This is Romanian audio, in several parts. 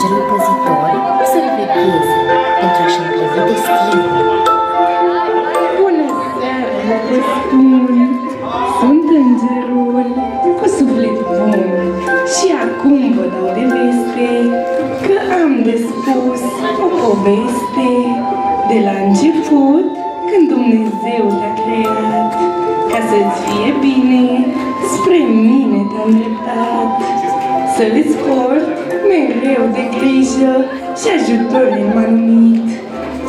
îngerul păzitor să-l vegheze pentru a-și împlini destinul. Bună seara, vă spun! Sunt îngerul cu suflet bun și acum vă dau de veste că am de spus o poveste de la început când Dumnezeu te-a creat ca să-ți fie bine, spre mine te-am dreptat să îți port mereu de grijă și ajutor m-a numit.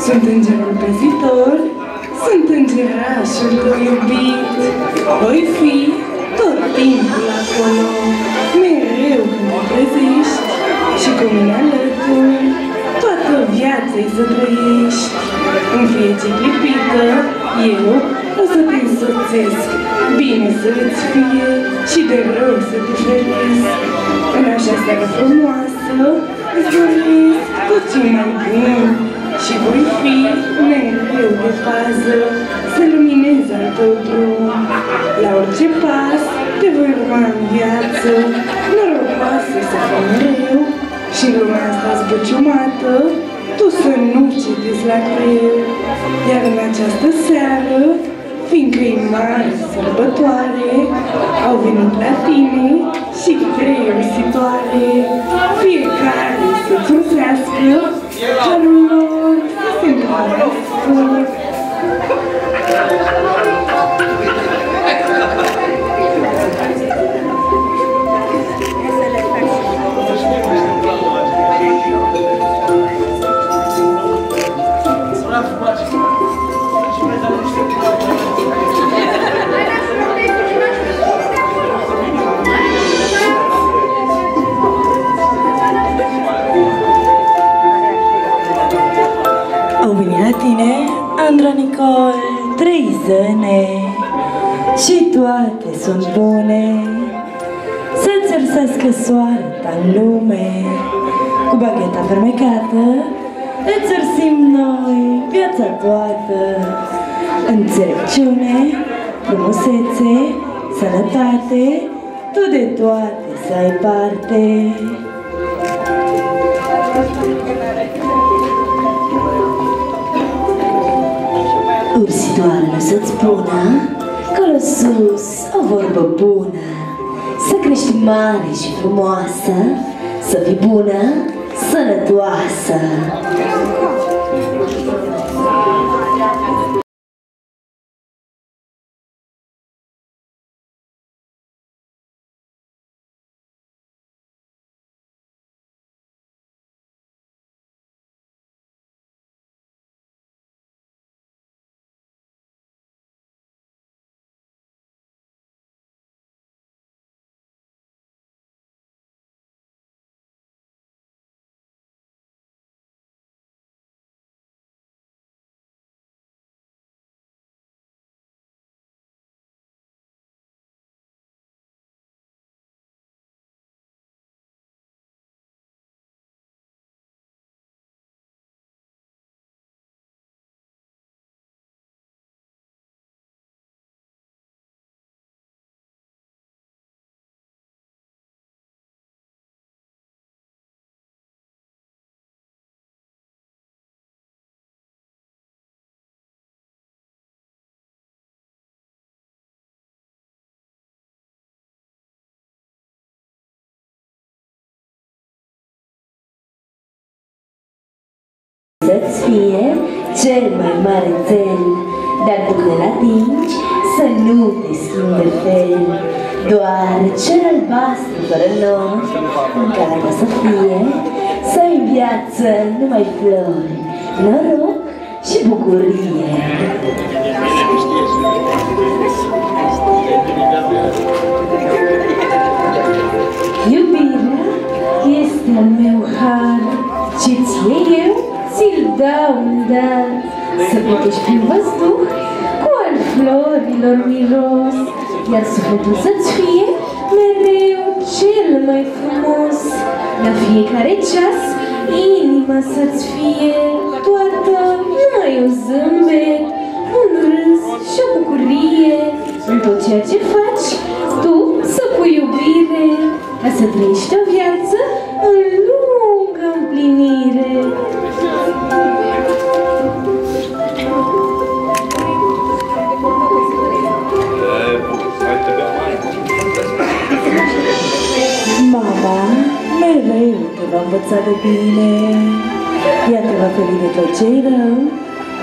Sunt îngerul păzitor, sunt îngerașul tău iubit. Voi fi tot timpul acolo, mereu când te trezești și cu mine alături, toată viața să trăiești. În fiecare clipită, eu o să te însoțesc, bine să-ți fie și de rău să te feresc. În așa seară frumoasă, îți doresc tot ce mai bun și voi fi mereu de fază să luminezi al tău drum. La orice pas te voi urma în viață, norocoasă să fii mereu și în lumea asta zbuciumată, tu să nu citezi la greu. Iar în această seară, fiindcă e mare sărbătoare, au venit la tine și trei ursitoare. Fiecare să-ți ursească, harul lor să se împărăscă. Înțelepciune, frumusețe, sănătate, tu de toate să ai parte. Ursitoarele să-ți spună Acolo sus o vorbă bună Să crești mare și frumoasă Să fii bună, sănătoasă Să-ți fie cel mai mare țel. Dar tu când atingi să nu te schimbi de fel. Doar cel albastru fără nori În care ta să fie Să ai în viață numai flori Noroc și bucurie. Iubirea este al meu har Ce ție eu ți-l dau în dar Să plătești prin văzduh cu al florilor miros. Iar sufletul să-ți fie mereu cel mai frumos. La fiecare ceas inima să-ți fie toată. Numai un zâmbet Un râs și o bucurie. În tot ceea ce faci tu să pui iubire. Ca să trăiești o viață ducă împlinire. Mama, mereu te va învăța de bine. Ea te va feri de tot ce rău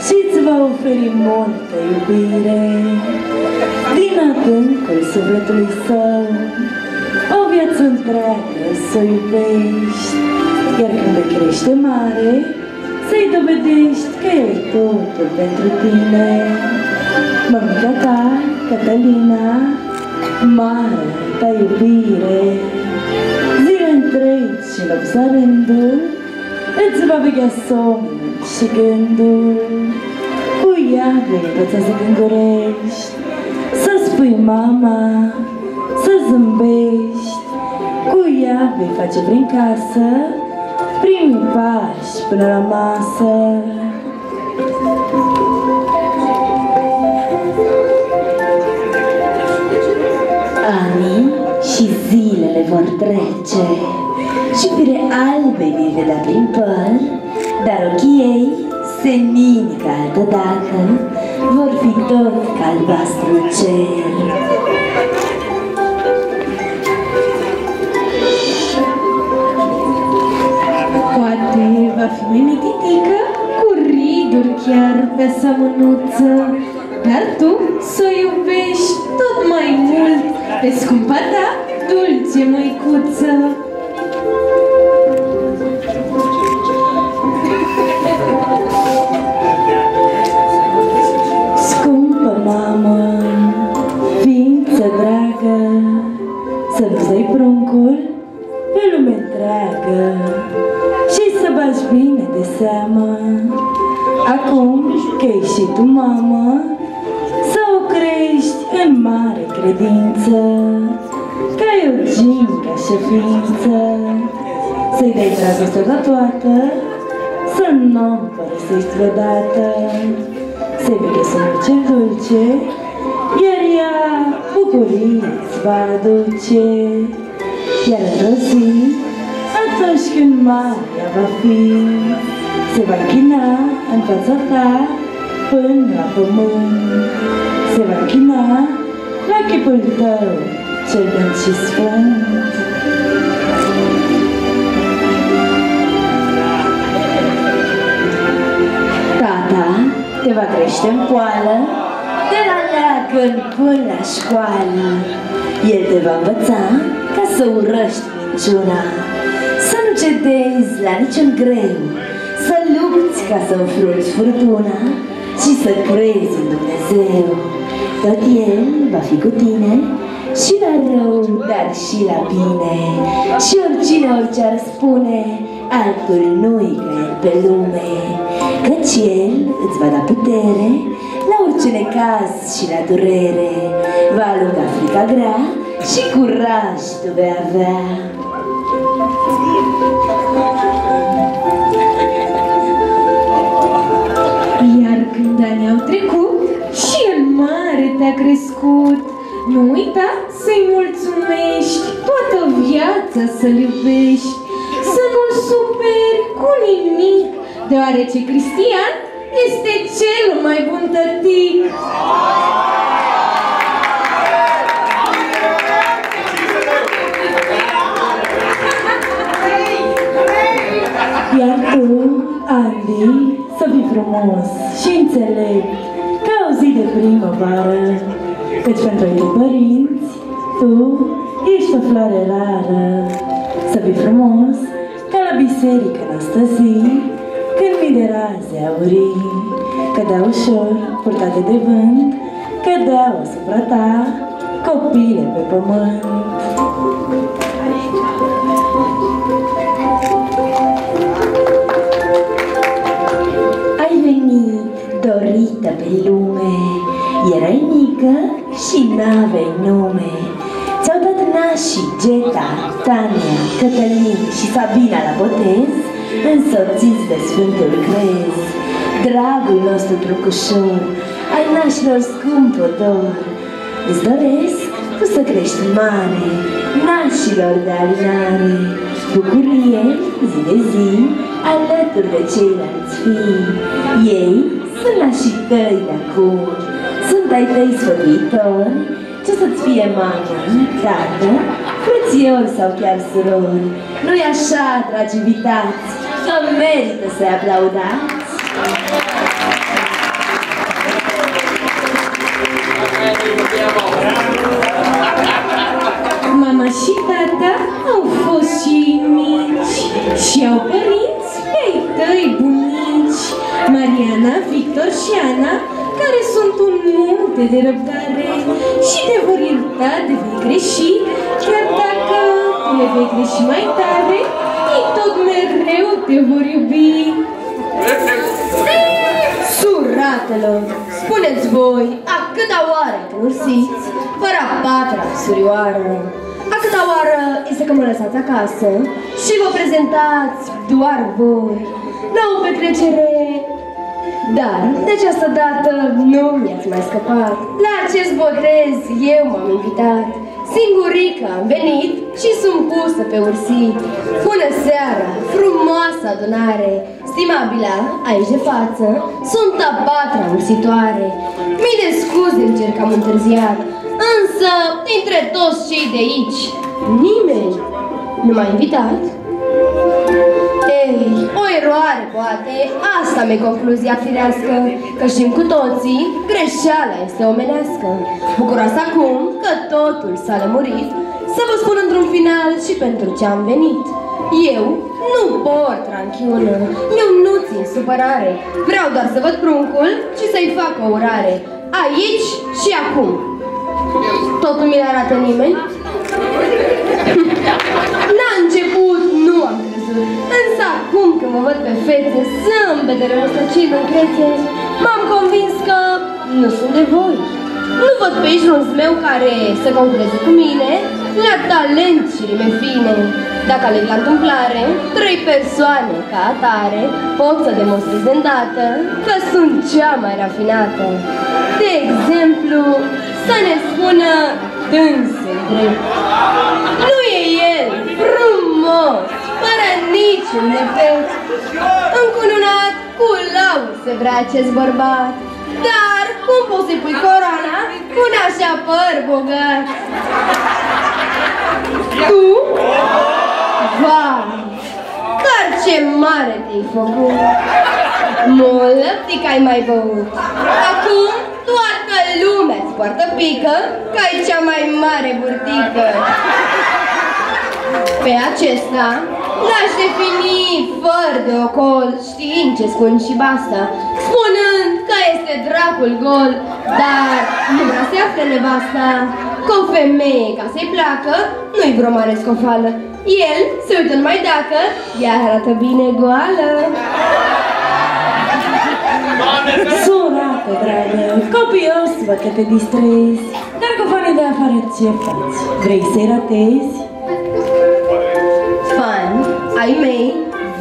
și îți va oferi multă iubire. Din adâncul sufletului său, o viață întreagă să iubești. Iar când crește mare, să-i dovedești că e totul pentru tine. Mămica ta, Catalina, mare ta iubire, zile întregi și nopți rândul, îți va veghea somnul și gândul. Cu ea vei învăța să gândurești, să spui mama, să zâmbești. Cu ea vei face prin casă, primii pași până la masă. Anii și zilele vor trece Și fire albe vei vedea prin păr Dar ochii ei, senini ca altădată Vor fi tot ca albastru cer va fi mai mititică, cu riduri chiar pe sămânuță, dar tu să o iubești tot mai mult pe scumpa ta dulce măicuță. Scumpă mamă, ființă dragă, să-ți dai pruncul bine de seamă. Acum că ești și tu mamă, să o crești în mare credință, ca eu ginga și ființă, să-i dai dragoste la toată, să nu o părăsești vreodată. Se vede somnul cel dulce, iar ea bucurii îți va aduce. Iar într-o zi, atunci când Maria va fi, se va china în fața ta până la pământ. Se va china la chipul tău cel bun și sfânt. Tata te va crește în poală De la leagăn până la școală El te va învăța ca să urăști minciuna Să nu cedezi la niciun greu Să lupți ca să înfrunți furtuna Și să crezi în Dumnezeu. Tot El va fi cu tine și la rău, dar și la bine. Și oricine orice ar spune Altul nu-i ca el pe lume. Căci el îți va da putere La orice necaz și la durere. Va alunga frica grea Și curaj tu vei avea crescut, nu uita să-i mulțumești toată viața să-l iubești, să nu-l superi cu nimic, deoarece Cristian este cel mai bun tătic. Iar tu, Andy, să fii frumos și înțelept. ca o zi de primăvară, căci pentru ai tăi părinți, tu ești o floare rară. Să fii frumos ca la biserică în astă zi, când mii de raze aurii, cădeau ușor, purtate de vânt, cădeau asupra ta, copile pe pământ. Ai venit dorită pe lume Erai mică și n-aveai nume. Ți-au dat nașii Geta, Tania, Cătălin și Sabina la botez Însoțiți de Sfântul Crez. Dragul nostru trucușor Ai nașilor scump odor. Îți doresc tu să crești mare Nașilor de alinare. Bucurie zi de zi Alături de ceilalți fii. Ei sunt nașii tăi de acum Sunt ai tăi sfătuitori Ce să-ți fie mamă, tată, frăți frațiori sau chiar surori. Nu-i așa, dragi invitați, că merită să-i aplaudați? Mama și tata au fost și mici și au părinți pe ai tăi bunici, Mariana, Victor și Ana, care sunt un munte de răbdare și te vor ierta de vei greși, chiar dacă le vei greși mai tare, ei tot mereu te vor iubi. Suratelor, spuneți voi, a câta oară călursiți, fără a patra surioară? A câta oară este că mă lăsați acasă și vă prezentați doar voi la o petrecere dar, de această dată, nu mi-ați mai scăpat. La acest botez eu m-am invitat. Singurică am venit și sunt pusă pe ursit. Bună seara, frumoasă adunare, stimabila, aici de față, sunt a patra ursitoare. Mii de scuze îmi cer că am întârziat, însă, dintre toți cei de aici, nimeni nu m-a invitat. Ei, o eroare, poate, asta mi-e concluzia firească, că știm cu toții, greșeala este omenească. Bucuros acum că totul s-a lămurit, să vă spun într-un final și pentru ce am venit. Eu nu port ranchiună, eu nu țin supărare, vreau doar să văd pruncul și să-i fac o urare, aici și acum. Totul mi-l arată nimeni? mă văd pe fețe, sâmbetele rămăsăcii în crețe, m-am convins că nu sunt de voi. Nu văd pe aici un zmeu care să concureze cu mine la talent și rime fine. Dacă aleg la întâmplare trei persoane ca atare, pot să demonstrez de îndată că sunt cea mai rafinată. De exemplu, să ne spună dânsul drept. Nu e el frumos, fără niciun defect, încununat cu lauri se vrea acest bărbat. Dar cum poți să-i pui coroana cu un așa păr bogat? Tu? Vai, dar ce mare te-ai făcut! Mult ai mai băut. Acum doar că lumea îți poartă pică, că ai cea mai mare burtică. Pe acesta l-aș defini fără de ocol, știind ce spun și basta, spunând că este dracul gol, dar nu vrea să afle nevasta, că o femeie, ca să-i placă, nu-i vreo mare scofală. El se uită numai dacă ea arată bine goală. Surată, dragă, copios, văd că te distrezi, dar cu fanii de afară ce faci? Vrei să-i ratezi? Fan, ai mei,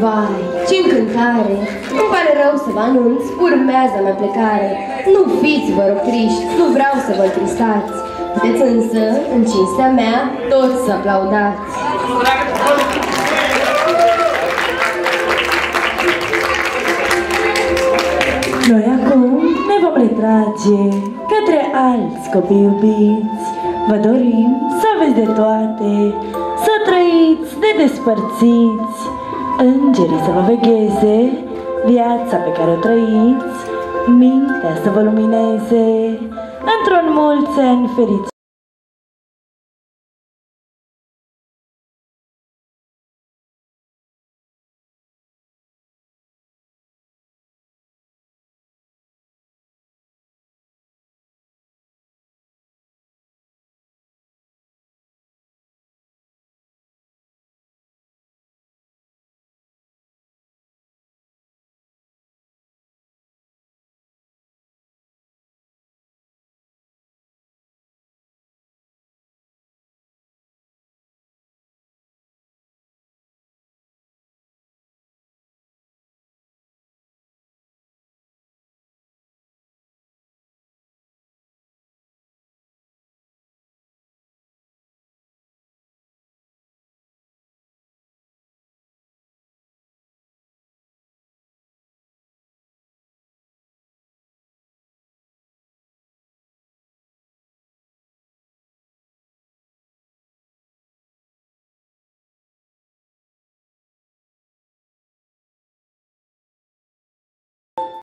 vai, ce încântare! Îmi pare rău să vă anunț, urmează mea plecare. Nu fiți, vă rog, triști, nu vreau să vă întristați. Puteți însă, în cinstea mea, toți să aplaudați. Noi acum ne vom retrage către alți copii iubiți. Vă dorim să aveți de toate, să trăiți de despărțiți, îngerii să vă vegheze, viața pe care o trăiți, mintea să vă lumineze, într-un mulți ani fericit.